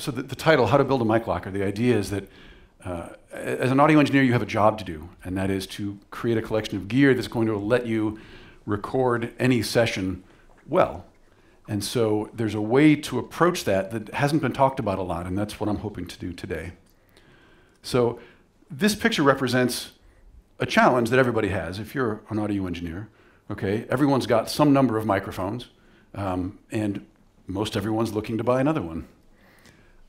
so the, the, title, How to Build a Mic Locker, the idea is that uh, as an audio engineer, you have a job to do, and that is to create a collection of gear that's going to let you record any session well. And so there's a way to approach that that hasn't been talked about a lot, and that's what I'm hoping to do today. So this picture represents a challenge that everybody has if you're an audio engineer. Okay, everyone's got some number of microphones, um, and most everyone's looking to buy another one.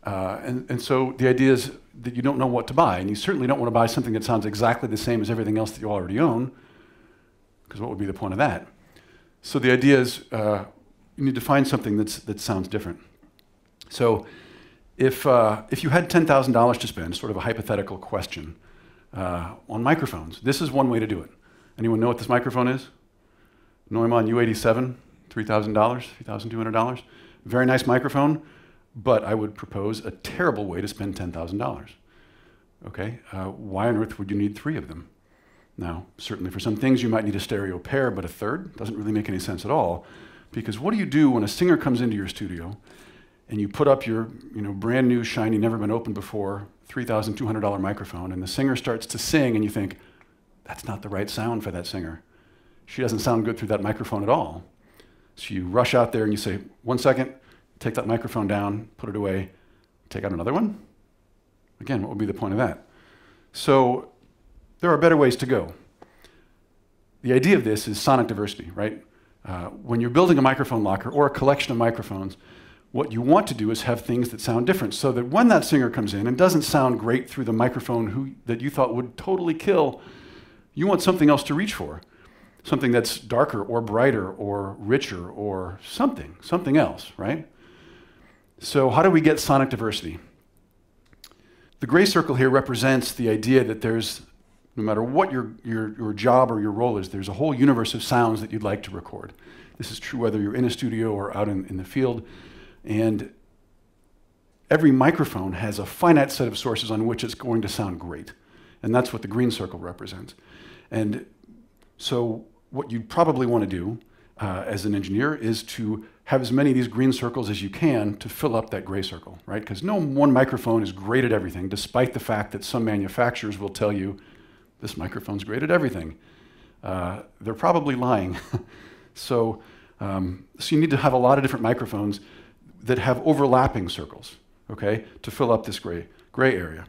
Uh, and, and so the idea is that you don't know what to buy, and you certainly don't want to buy something that sounds exactly the same as everything else that you already own, because what would be the point of that? So the idea is uh, you need to find something that's, that sounds different. So if, uh, if you had $10,000 to spend, sort of a hypothetical question, uh, on microphones, this is one way to do it. Anyone know what this microphone is? Neumann U87, $3,000, $3,200. Very nice microphone but I would propose a terrible way to spend $10,000. Okay, uh, why on earth would you need three of them? Now, certainly for some things you might need a stereo pair, but a third doesn't really make any sense at all. Because what do you do when a singer comes into your studio and you put up your you know, brand new, shiny, never been opened before, $3,200 microphone, and the singer starts to sing, and you think, that's not the right sound for that singer. She doesn't sound good through that microphone at all. So you rush out there and you say, one second, take that microphone down, put it away, take out another one? Again, what would be the point of that? So there are better ways to go. The idea of this is sonic diversity, right? Uh, when you're building a microphone locker or a collection of microphones, what you want to do is have things that sound different so that when that singer comes in and doesn't sound great through the microphone who, that you thought would totally kill, you want something else to reach for. Something that's darker or brighter or richer or something, something else, right? So, how do we get sonic diversity? The gray circle here represents the idea that there's, no matter what your, your, your job or your role is, there's a whole universe of sounds that you'd like to record. This is true whether you're in a studio or out in, in the field. And every microphone has a finite set of sources on which it's going to sound great. And that's what the green circle represents. And so, what you'd probably want to do uh, as an engineer is to have as many of these green circles as you can to fill up that gray circle, right? Because no one microphone is great at everything, despite the fact that some manufacturers will tell you this microphone's great at everything. Uh, they're probably lying. so, um, so you need to have a lot of different microphones that have overlapping circles, okay, to fill up this gray, gray area.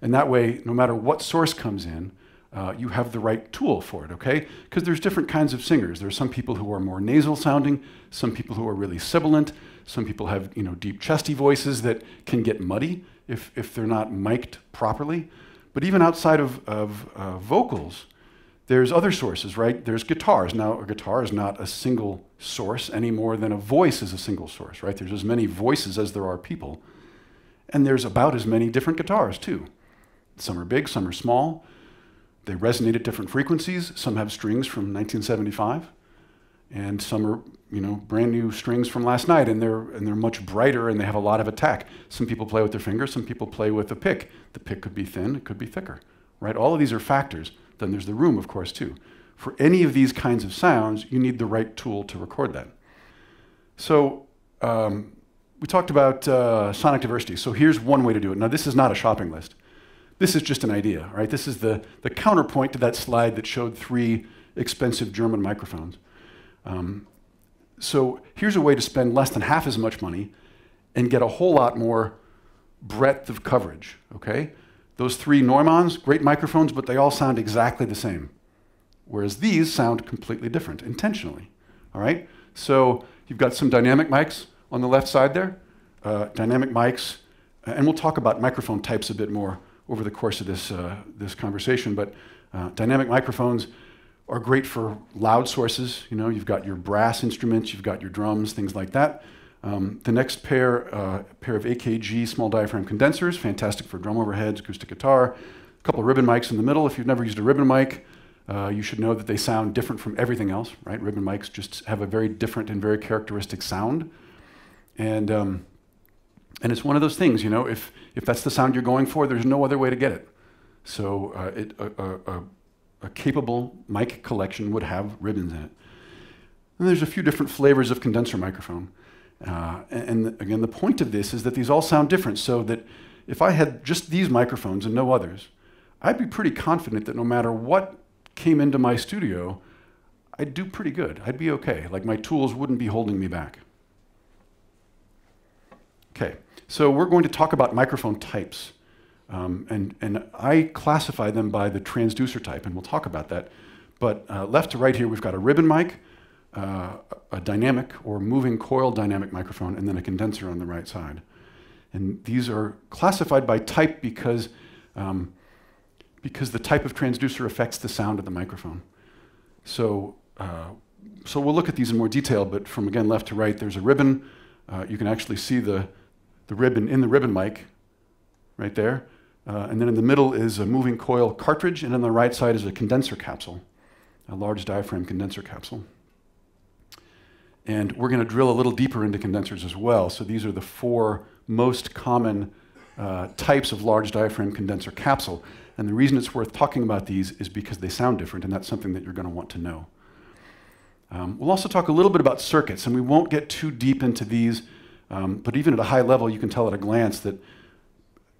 And that way, no matter what source comes in, uh, you have the right tool for it, okay? Because there's different kinds of singers. There are some people who are more nasal sounding, some people who are really sibilant, some people have you know deep chesty voices that can get muddy if, if they're not mic'd properly. But even outside of, of uh, vocals, there's other sources, right? There's guitars. Now, a guitar is not a single source any more than a voice is a single source, right? There's as many voices as there are people. And there's about as many different guitars, too. Some are big, some are small. They resonate at different frequencies. Some have strings from 1975, and some are you know brand new strings from last night, and they're and they're much brighter and they have a lot of attack. Some people play with their fingers. Some people play with a pick. The pick could be thin. It could be thicker. Right? All of these are factors. Then there's the room, of course, too. For any of these kinds of sounds, you need the right tool to record that. So um, we talked about uh, sonic diversity. So here's one way to do it. Now this is not a shopping list. This is just an idea, right? This is the, the counterpoint to that slide that showed three expensive German microphones. Um, so here's a way to spend less than half as much money and get a whole lot more breadth of coverage, okay? Those three Neumanns, great microphones, but they all sound exactly the same. Whereas these sound completely different, intentionally, all right? So you've got some dynamic mics on the left side there, uh, dynamic mics, and we'll talk about microphone types a bit more over the course of this, uh, this conversation. But uh, dynamic microphones are great for loud sources. You know, you've got your brass instruments, you've got your drums, things like that. Um, the next pair, uh, pair of AKG small diaphragm condensers, fantastic for drum overheads, acoustic guitar. A couple of ribbon mics in the middle. If you've never used a ribbon mic, uh, you should know that they sound different from everything else, right? Ribbon mics just have a very different and very characteristic sound. And um, and it's one of those things, you know, if, if that's the sound you're going for, there's no other way to get it. So uh, it, a, a, a, capable mic collection would have ribbons in it. And there's a few different flavors of condenser microphone. Uh, and, and again, the point of this is that these all sound different, so that if I had just these microphones and no others, I'd be pretty confident that no matter what came into my studio, I'd do pretty good. I'd be okay. Like my tools wouldn't be holding me back. Okay, so we're going to talk about microphone types. Um, and, and I classify them by the transducer type, and we'll talk about that. But uh, left to right here, we've got a ribbon mic, uh, a dynamic or moving coil dynamic microphone, and then a condenser on the right side. And these are classified by type because, um, because the type of transducer affects the sound of the microphone. So, uh, so we'll look at these in more detail, but from again left to right, there's a ribbon. Uh, you can actually see the, the ribbon in the ribbon mic right there. Uh, and then in the middle is a moving coil cartridge, and on the right side is a condenser capsule, a large diaphragm condenser capsule. And we're going to drill a little deeper into condensers as well. So these are the four most common uh, types of large diaphragm condenser capsule. And the reason it's worth talking about these is because they sound different, and that's something that you're going to want to know. Um, we'll also talk a little bit about circuits, and we won't get too deep into these, um, but even at a high level, you can tell at a glance that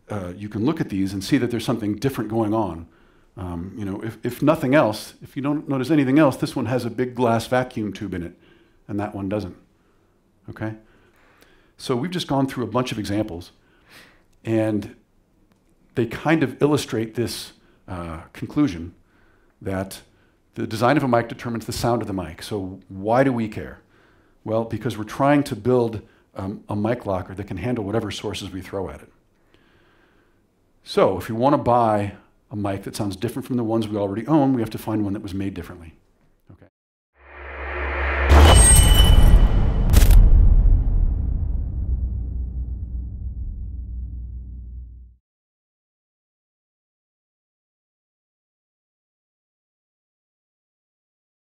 uh, you can look at these and see that there's something different going on. Um, you know, if, if nothing else, if you don't notice anything else, this one has a big glass vacuum tube in it, and that one doesn't. Okay? So we've just gone through a bunch of examples, and they kind of illustrate this uh, conclusion that the design of a mic determines the sound of the mic. So why do we care? Well, because we're trying to build um, a mic locker that can handle whatever sources we throw at it. So if you want to buy a mic that sounds different from the ones we already own, we have to find one that was made differently.